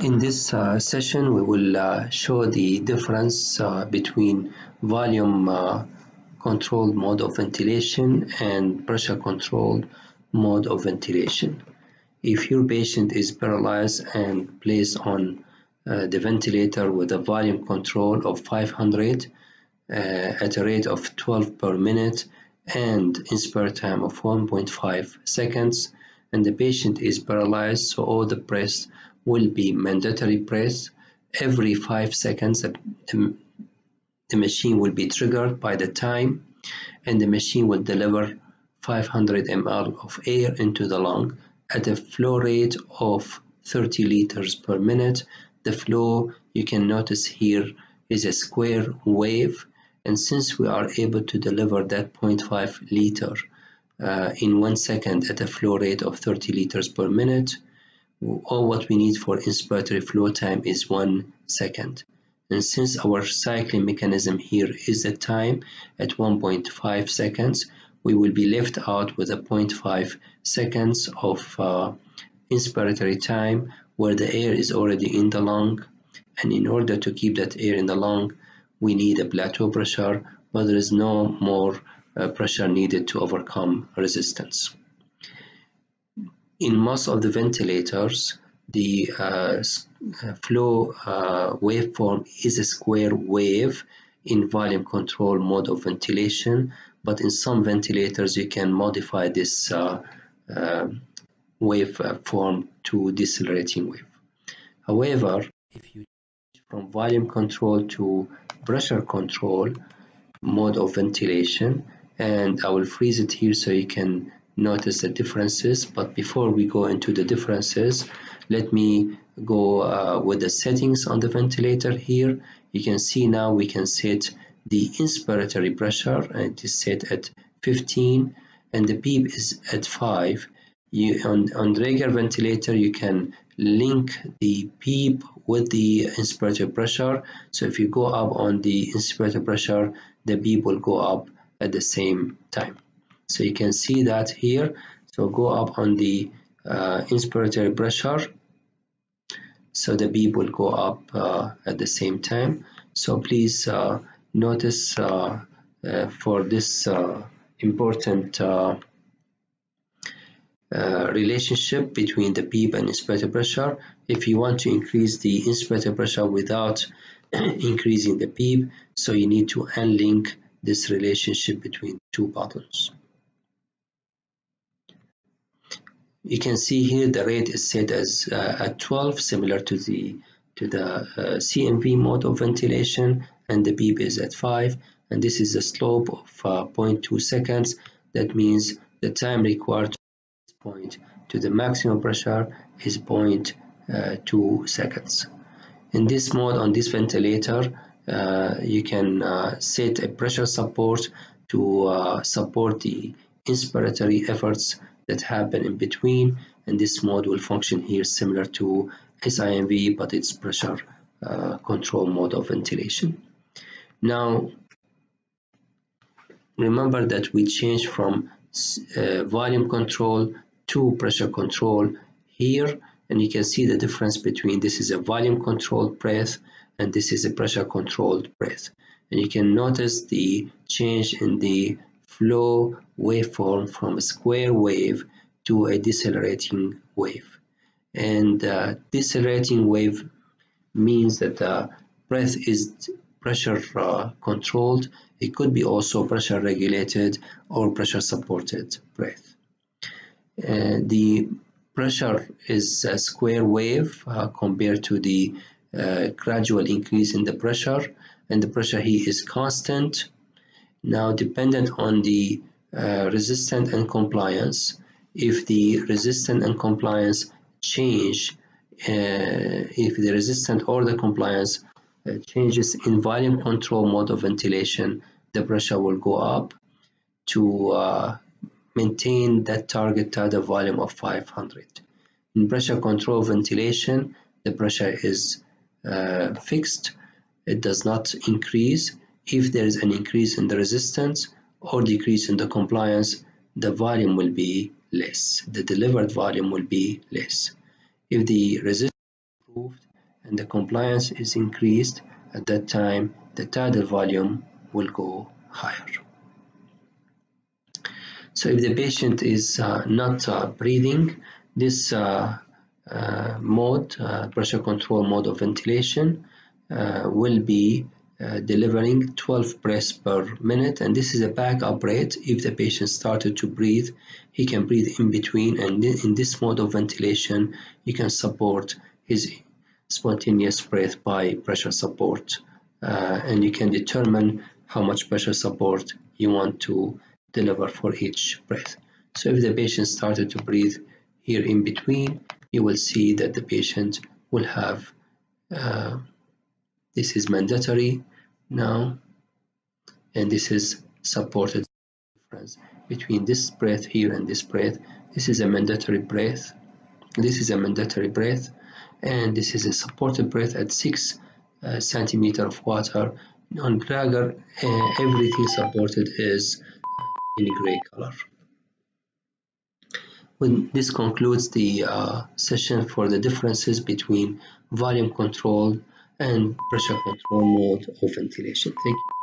In this uh, session, we will uh, show the difference uh, between volume uh, controlled mode of ventilation and pressure controlled mode of ventilation. If your patient is paralyzed and placed on uh, the ventilator with a volume control of 500 uh, at a rate of 12 per minute and inspire time of 1.5 seconds, and the patient is paralyzed, so all the breaths will be mandatory press. Every 5 seconds, the, the machine will be triggered by the time and the machine will deliver 500 ml of air into the lung at a flow rate of 30 liters per minute. The flow you can notice here is a square wave and since we are able to deliver that 0.5 liter uh, in one second at a flow rate of 30 liters per minute, all what we need for inspiratory flow time is one second. And since our cycling mechanism here is the time at 1.5 seconds, we will be left out with a 0.5 seconds of uh, inspiratory time where the air is already in the lung. And in order to keep that air in the lung, we need a plateau pressure, but there is no more uh, pressure needed to overcome resistance in most of the ventilators, the uh, uh, flow uh, waveform is a square wave in volume control mode of ventilation, but in some ventilators you can modify this uh, uh, waveform to decelerating wave. However, if you change from volume control to pressure control mode of ventilation, and I will freeze it here so you can notice the differences but before we go into the differences let me go uh, with the settings on the ventilator here. You can see now we can set the inspiratory pressure and it is set at 15 and the PEEP is at 5 you on, on regular ventilator you can link the PEEP with the inspiratory pressure. So if you go up on the inspiratory pressure the PEEP will go up at the same time so you can see that here. So go up on the uh, inspiratory pressure so the PEEP will go up uh, at the same time. So please uh, notice uh, uh, for this uh, important relationship between the PEEP and inspiratory pressure if you want to increase the inspiratory pressure without increasing the PEEP so you need to unlink this relationship between two buttons you can see here the rate is set as uh, at 12 similar to the to the uh, CMV mode of ventilation and the PEEP is at 5 and this is a slope of uh, 0.2 seconds. That means the time required to point to the maximum pressure is uh, 0.2 seconds. In this mode on this ventilator uh, you can uh, set a pressure support to support the inspiratory efforts that happen in between and this mode will function here similar to SIMV but it's pressure uh, control mode of ventilation. Now remember that we change from uh, volume control to pressure control here and you can see the difference between this is a volume controlled breath and this is a pressure controlled breath and you can notice the change in the flow waveform from a square wave to a decelerating wave. And uh, decelerating wave means that the breath is pressure uh, controlled. It could be also pressure regulated or pressure supported breath. Uh, the pressure is a square wave uh, compared to the uh, gradual increase in the pressure and the pressure here is constant now dependent on the uh, resistance and compliance, if the resistance and compliance change, uh, if the resistance or the compliance uh, changes in volume control mode of ventilation, the pressure will go up to uh, maintain that target tidal volume of 500. In pressure control ventilation, the pressure is uh, fixed, it does not increase if there is an increase in the resistance or decrease in the compliance, the volume will be less. The delivered volume will be less. If the resistance is improved and the compliance is increased, at that time the tidal volume will go higher. So if the patient is uh, not uh, breathing, this uh, uh mode, uh, pressure control mode of ventilation, uh, will be delivering 12 breaths per minute and this is a backup rate if the patient started to breathe he can breathe in between and in this mode of ventilation you can support his spontaneous breath by pressure support uh, and you can determine how much pressure support you want to deliver for each breath. So if the patient started to breathe here in between, you will see that the patient will have, uh, this is mandatory now, and this is supported difference between this breath here and this breath. This is a mandatory breath. This is a mandatory breath, and this is a supported breath at 6 uh, centimeter of water. On Drager, uh, everything supported is in gray color. When this concludes the uh, session for the differences between volume control and pressure control mode of ventilation. Thank you.